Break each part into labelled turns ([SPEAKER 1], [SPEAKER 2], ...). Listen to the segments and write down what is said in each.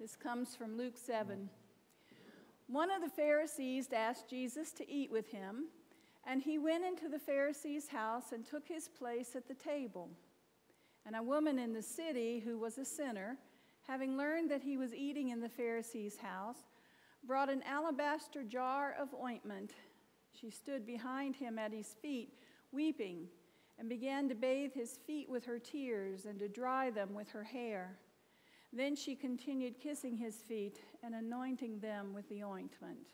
[SPEAKER 1] This comes from Luke 7. One of the Pharisees asked Jesus to eat with him, and he went into the Pharisee's house and took his place at the table. And a woman in the city who was a sinner, having learned that he was eating in the Pharisee's house, brought an alabaster jar of ointment. She stood behind him at his feet, weeping, and began to bathe his feet with her tears and to dry them with her hair. Then she continued kissing his feet and anointing them with the ointment.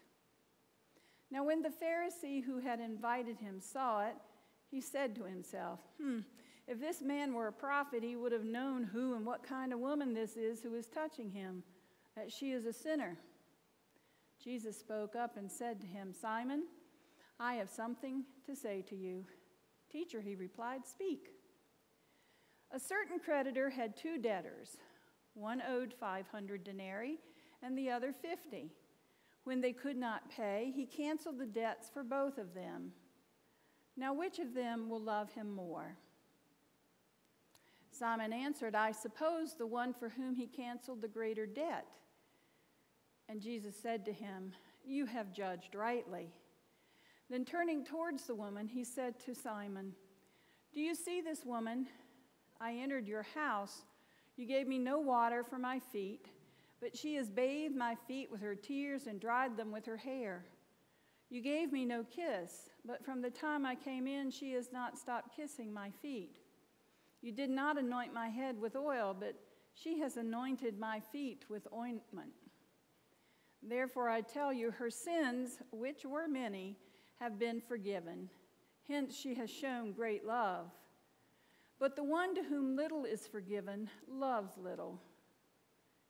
[SPEAKER 1] Now, when the Pharisee who had invited him saw it, he said to himself, Hmm, if this man were a prophet, he would have known who and what kind of woman this is who is touching him, that she is a sinner. Jesus spoke up and said to him, Simon, I have something to say to you. Teacher, he replied, Speak. A certain creditor had two debtors. One owed 500 denarii and the other 50. When they could not pay, he canceled the debts for both of them. Now, which of them will love him more? Simon answered, I suppose the one for whom he canceled the greater debt. And Jesus said to him, You have judged rightly. Then turning towards the woman, he said to Simon, Do you see this woman? I entered your house. You gave me no water for my feet, but she has bathed my feet with her tears and dried them with her hair. You gave me no kiss, but from the time I came in, she has not stopped kissing my feet. You did not anoint my head with oil, but she has anointed my feet with ointment. Therefore, I tell you, her sins, which were many, have been forgiven. Hence, she has shown great love. But the one to whom little is forgiven loves little.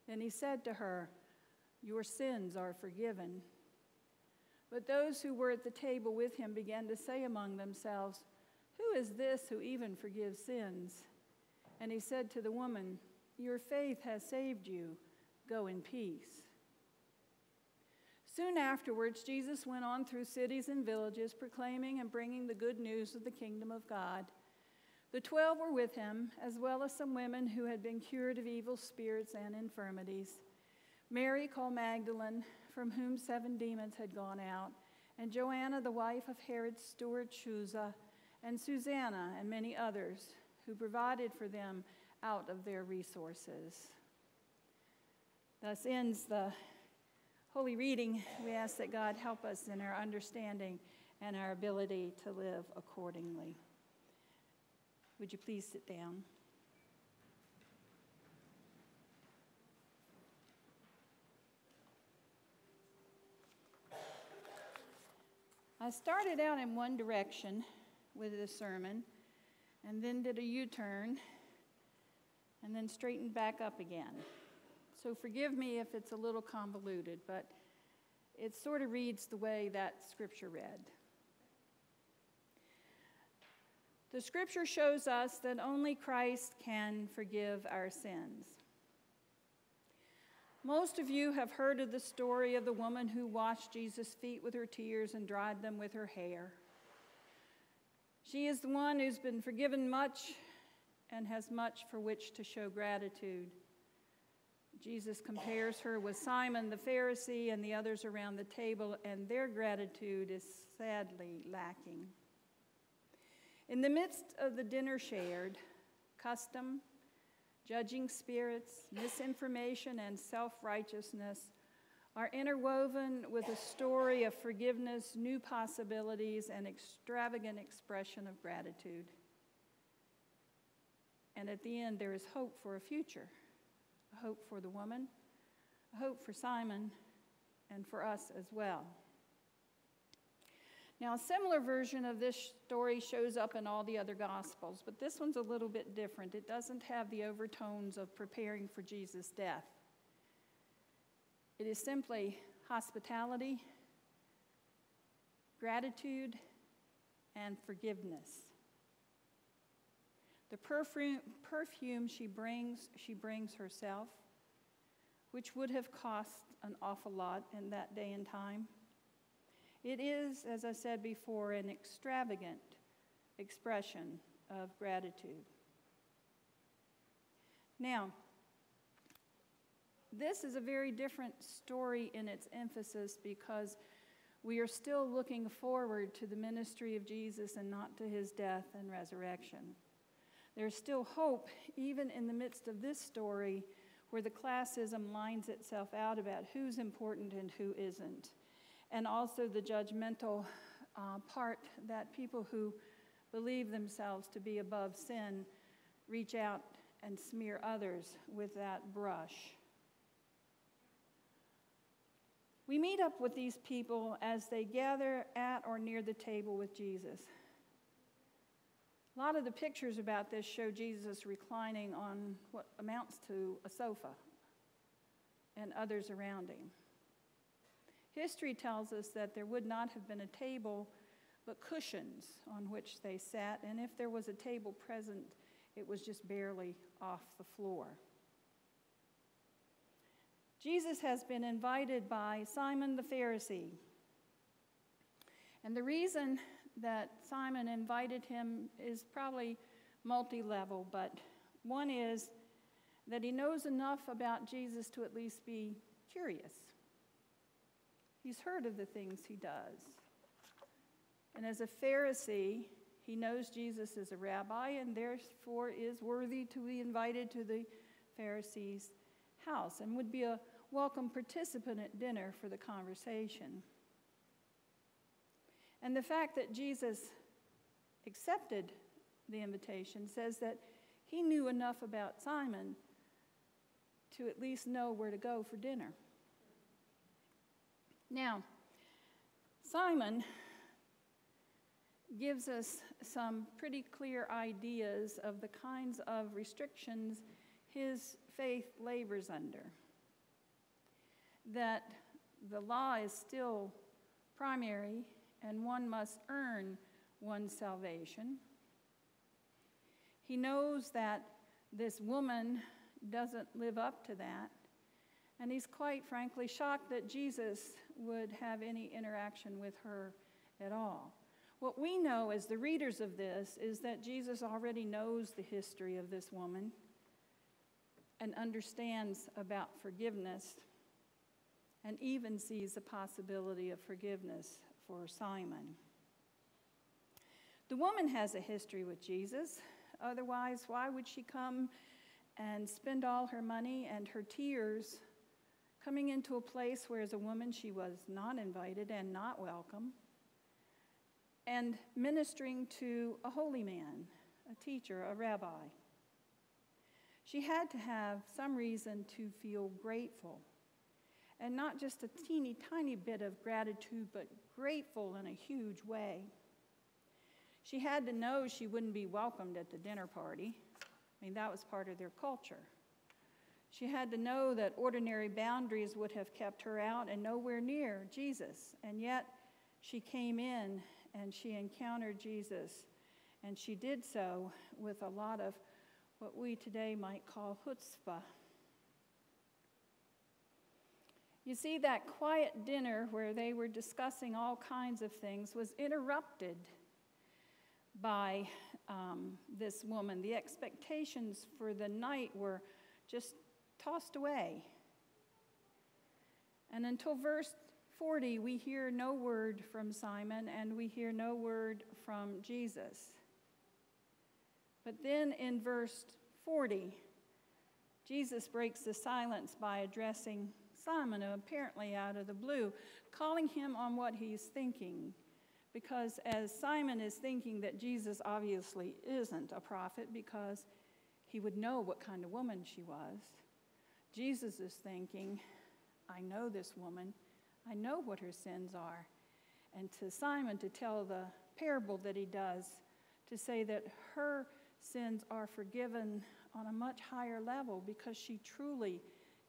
[SPEAKER 1] Then he said to her, Your sins are forgiven. But those who were at the table with him began to say among themselves, who is this who even forgives sins? And he said to the woman, Your faith has saved you. Go in peace. Soon afterwards, Jesus went on through cities and villages, proclaiming and bringing the good news of the kingdom of God. The twelve were with him, as well as some women who had been cured of evil spirits and infirmities. Mary, called Magdalene, from whom seven demons had gone out, and Joanna, the wife of Herod's steward Chuza and Susanna, and many others who provided for them out of their resources. Thus ends the holy reading. We ask that God help us in our understanding and our ability to live accordingly. Would you please sit down? I started out in one direction with the sermon, and then did a U turn, and then straightened back up again. So forgive me if it's a little convoluted, but it sort of reads the way that scripture read. The scripture shows us that only Christ can forgive our sins. Most of you have heard of the story of the woman who washed Jesus' feet with her tears and dried them with her hair. She is the one who's been forgiven much and has much for which to show gratitude. Jesus compares her with Simon the Pharisee and the others around the table, and their gratitude is sadly lacking. In the midst of the dinner shared, custom, judging spirits, misinformation, and self righteousness are interwoven with a story of forgiveness, new possibilities, and extravagant expression of gratitude. And at the end, there is hope for a future a hope for the woman, a hope for Simon, and for us as well. Now, a similar version of this story shows up in all the other Gospels, but this one's a little bit different. It doesn't have the overtones of preparing for Jesus' death. It is simply hospitality, gratitude, and forgiveness. The perfume, perfume she brings, she brings herself, which would have cost an awful lot in that day and time. It is, as I said before, an extravagant expression of gratitude. Now, this is a very different story in its emphasis because we are still looking forward to the ministry of Jesus and not to his death and resurrection. There's still hope, even in the midst of this story, where the classism lines itself out about who's important and who isn't. And also the judgmental uh, part that people who believe themselves to be above sin reach out and smear others with that brush. We meet up with these people as they gather at or near the table with Jesus. A lot of the pictures about this show Jesus reclining on what amounts to a sofa and others around him. History tells us that there would not have been a table but cushions on which they sat, and if there was a table present, it was just barely off the floor. Jesus has been invited by Simon the Pharisee. And the reason that Simon invited him is probably multi level, but one is that he knows enough about Jesus to at least be curious. He's heard of the things he does. And as a Pharisee, he knows Jesus is a rabbi and therefore is worthy to be invited to the Pharisee's house and would be a welcome participant at dinner for the conversation. And the fact that Jesus accepted the invitation says that he knew enough about Simon to at least know where to go for dinner. Now, Simon gives us some pretty clear ideas of the kinds of restrictions his faith labors under. That the law is still primary and one must earn one's salvation. He knows that this woman doesn't live up to that. And he's quite frankly shocked that Jesus would have any interaction with her at all. What we know as the readers of this is that Jesus already knows the history of this woman and understands about forgiveness and even sees the possibility of forgiveness for Simon. The woman has a history with Jesus. Otherwise, why would she come and spend all her money and her tears coming into a place where, as a woman, she was not invited and not welcome, and ministering to a holy man, a teacher, a rabbi? She had to have some reason to feel grateful and not just a teeny tiny bit of gratitude, but grateful in a huge way. She had to know she wouldn't be welcomed at the dinner party. I mean, that was part of their culture. She had to know that ordinary boundaries would have kept her out and nowhere near Jesus. And yet, she came in and she encountered Jesus. And she did so with a lot of what we today might call chutzpah. You see, that quiet dinner where they were discussing all kinds of things was interrupted by um, this woman. The expectations for the night were just tossed away. And until verse 40, we hear no word from Simon and we hear no word from Jesus. But then in verse 40, Jesus breaks the silence by addressing Simon, apparently out of the blue, calling him on what he's thinking. Because as Simon is thinking that Jesus obviously isn't a prophet because he would know what kind of woman she was, Jesus is thinking, I know this woman, I know what her sins are. And to Simon to tell the parable that he does, to say that her sins are forgiven on a much higher level because she truly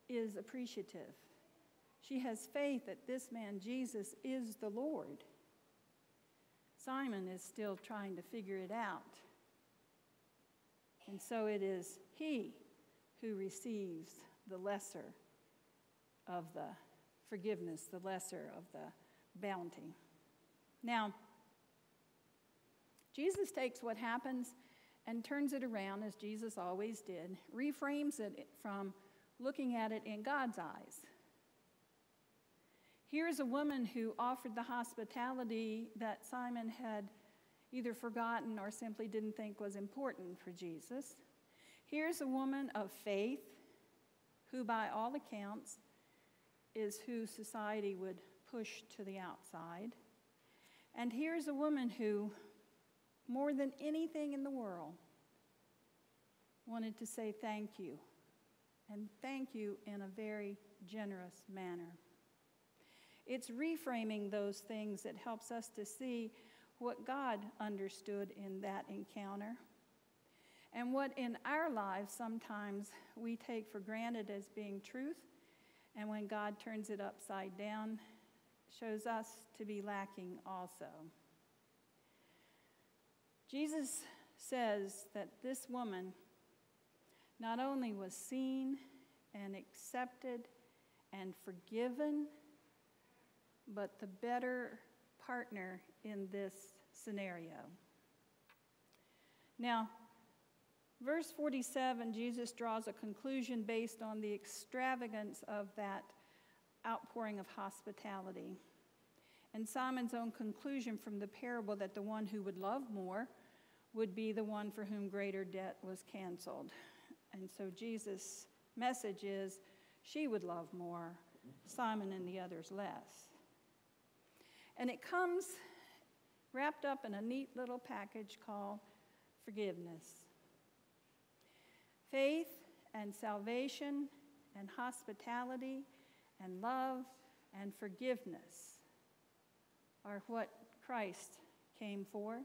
[SPEAKER 1] is appreciative. She has faith that this man, Jesus, is the Lord. Simon is still trying to figure it out. And so it is he who receives the lesser of the forgiveness, the lesser of the bounty. Now, Jesus takes what happens and turns it around, as Jesus always did, reframes it from looking at it in God's eyes. Here's a woman who offered the hospitality that Simon had either forgotten or simply didn't think was important for Jesus. Here's a woman of faith who, by all accounts, is who society would push to the outside. And here's a woman who, more than anything in the world, wanted to say thank you, and thank you in a very generous manner. It's reframing those things that helps us to see what God understood in that encounter and what in our lives sometimes we take for granted as being truth, and when God turns it upside down, shows us to be lacking also. Jesus says that this woman not only was seen and accepted and forgiven, but the better partner in this scenario. Now, verse 47, Jesus draws a conclusion based on the extravagance of that outpouring of hospitality. And Simon's own conclusion from the parable that the one who would love more would be the one for whom greater debt was canceled. And so Jesus' message is she would love more, Simon and the others less. And it comes wrapped up in a neat little package called forgiveness. Faith and salvation and hospitality and love and forgiveness are what Christ came for.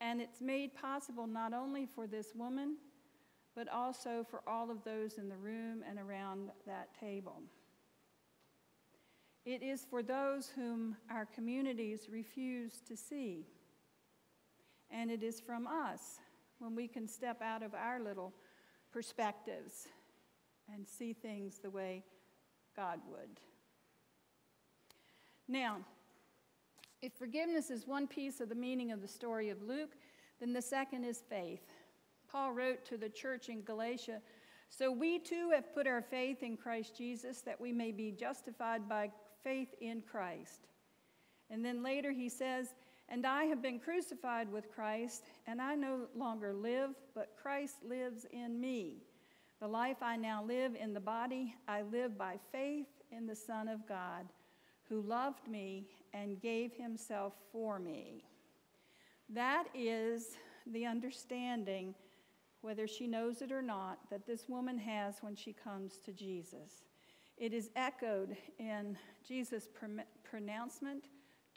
[SPEAKER 1] And it's made possible not only for this woman, but also for all of those in the room and around that table. It is for those whom our communities refuse to see. And it is from us when we can step out of our little perspectives and see things the way God would. Now, if forgiveness is one piece of the meaning of the story of Luke, then the second is faith. Paul wrote to the church in Galatia So we too have put our faith in Christ Jesus that we may be justified by faith in Christ. And then later he says, And I have been crucified with Christ, and I no longer live, but Christ lives in me. The life I now live in the body, I live by faith in the Son of God, who loved me and gave himself for me. That is the understanding, whether she knows it or not, that this woman has when she comes to Jesus. It is echoed in Jesus' pronouncement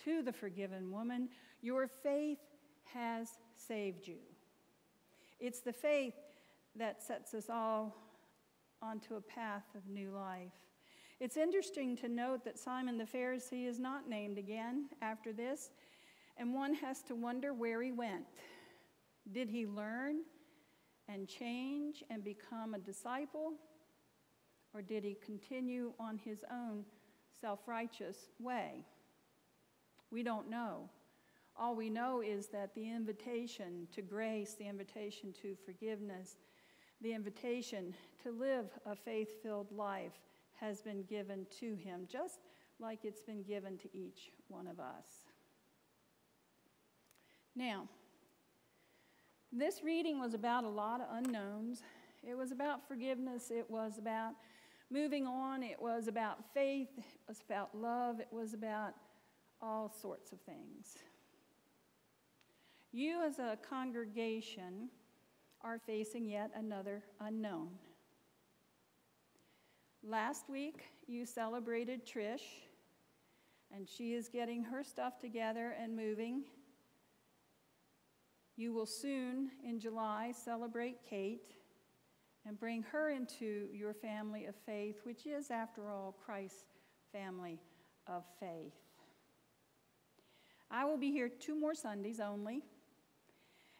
[SPEAKER 1] to the forgiven woman Your faith has saved you. It's the faith that sets us all onto a path of new life. It's interesting to note that Simon the Pharisee is not named again after this, and one has to wonder where he went. Did he learn and change and become a disciple? Or did he continue on his own self righteous way? We don't know. All we know is that the invitation to grace, the invitation to forgiveness, the invitation to live a faith filled life has been given to him, just like it's been given to each one of us. Now, this reading was about a lot of unknowns. It was about forgiveness, it was about moving on. It was about faith, it was about love, it was about all sorts of things. You, as a congregation, are facing yet another unknown. Last week, you celebrated Trish, and she is getting her stuff together and moving. You will soon, in July, celebrate Kate and bring her into your family of faith, which is, after all, Christ's family of faith. I will be here two more Sundays only.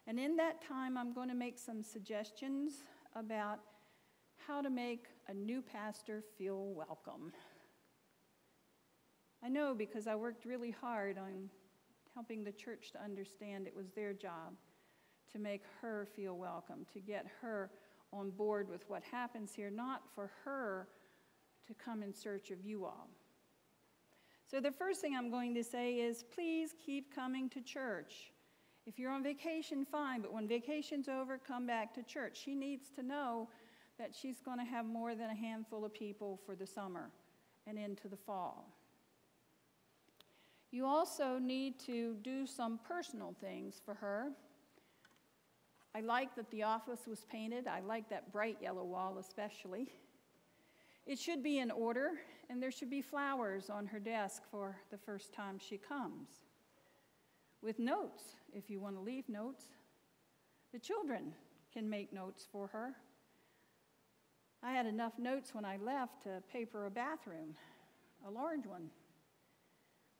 [SPEAKER 1] And in that time, I'm going to make some suggestions about how to make a new pastor feel welcome. I know because I worked really hard on helping the church to understand it was their job to make her feel welcome, to get her on board with what happens here, not for her to come in search of you all. So, the first thing I'm going to say is please keep coming to church. If you're on vacation, fine, but when vacation's over, come back to church. She needs to know that she's going to have more than a handful of people for the summer and into the fall. You also need to do some personal things for her. I like that the office was painted. I like that bright yellow wall, especially. It should be in order, and there should be flowers on her desk for the first time she comes. With notes, if you want to leave notes. The children can make notes for her. I had enough notes when I left to paper a bathroom, a large one.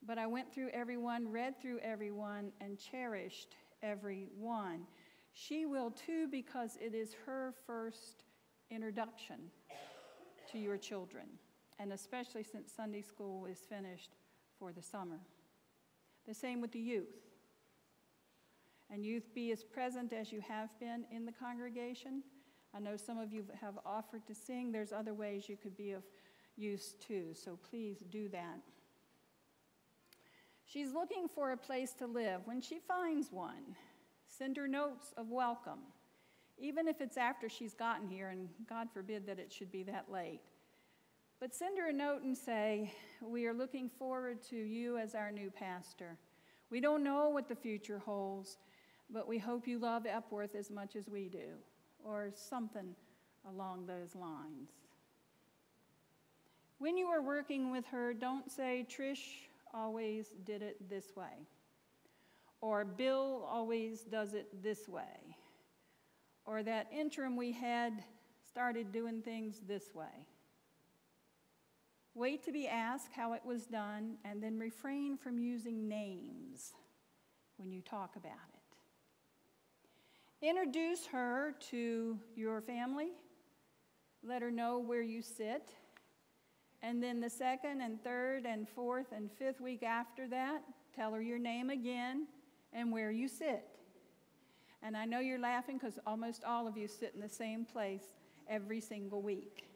[SPEAKER 1] But I went through everyone, read through everyone, and cherished every one. She will too because it is her first introduction to your children, and especially since Sunday school is finished for the summer. The same with the youth. And youth, be as present as you have been in the congregation. I know some of you have offered to sing. There's other ways you could be of use too, so please do that. She's looking for a place to live. When she finds one, Send her notes of welcome, even if it's after she's gotten here, and God forbid that it should be that late. But send her a note and say, We are looking forward to you as our new pastor. We don't know what the future holds, but we hope you love Epworth as much as we do, or something along those lines. When you are working with her, don't say, Trish always did it this way or Bill always does it this way, or that interim we had started doing things this way. Wait to be asked how it was done, and then refrain from using names when you talk about it. Introduce her to your family, let her know where you sit, and then the second and third and fourth and fifth week after that, tell her your name again and where you sit. And I know you're laughing because almost all of you sit in the same place every single week.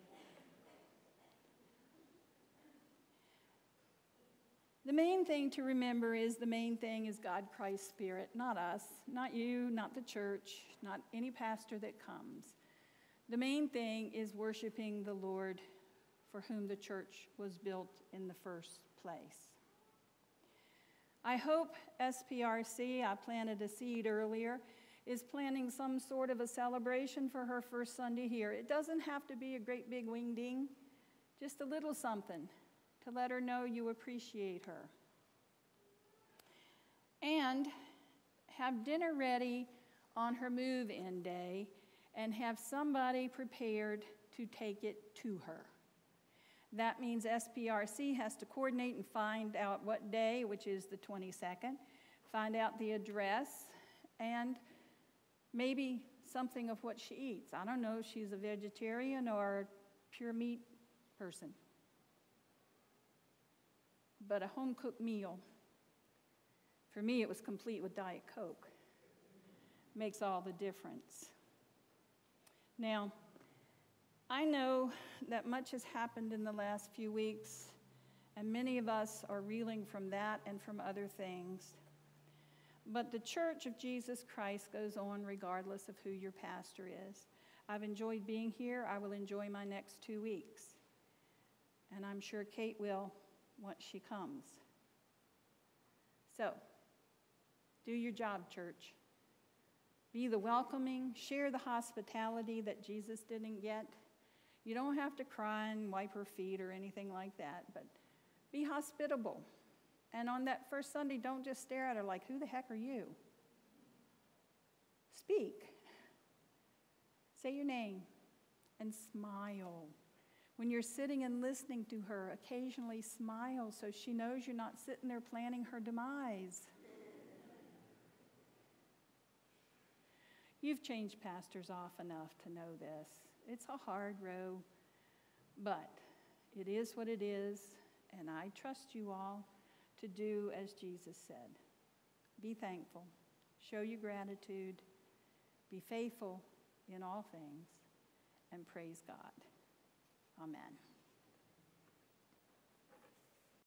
[SPEAKER 1] The main thing to remember is the main thing is God Christ Spirit, not us, not you, not the church, not any pastor that comes. The main thing is worshiping the Lord for whom the church was built in the first place. I hope SPRC, I planted a seed earlier, is planning some sort of a celebration for her first Sunday here. It doesn't have to be a great big wing ding, just a little something to let her know you appreciate her. And have dinner ready on her move in day and have somebody prepared to take it to her. That means SPRC has to coordinate and find out what day, which is the 22nd, find out the address, and maybe something of what she eats. I don't know if she's a vegetarian or a pure meat person. But a home cooked meal, for me, it was complete with Diet Coke. Makes all the difference. Now, I know that much has happened in the last few weeks, and many of us are reeling from that and from other things. But the Church of Jesus Christ goes on regardless of who your pastor is. I've enjoyed being here. I will enjoy my next two weeks. And I'm sure Kate will once she comes. So, do your job, church. Be the welcoming, share the hospitality that Jesus didn't get. You don't have to cry and wipe her feet or anything like that, but be hospitable. And on that first Sunday, don't just stare at her like, Who the heck are you? Speak. Say your name and smile. When you're sitting and listening to her, occasionally smile so she knows you're not sitting there planning her demise. You've changed pastors off enough to know this. It's a hard row, but it is what it is, and I trust you all to do as Jesus said. Be thankful, show your gratitude, be faithful in all things, and praise God. Amen.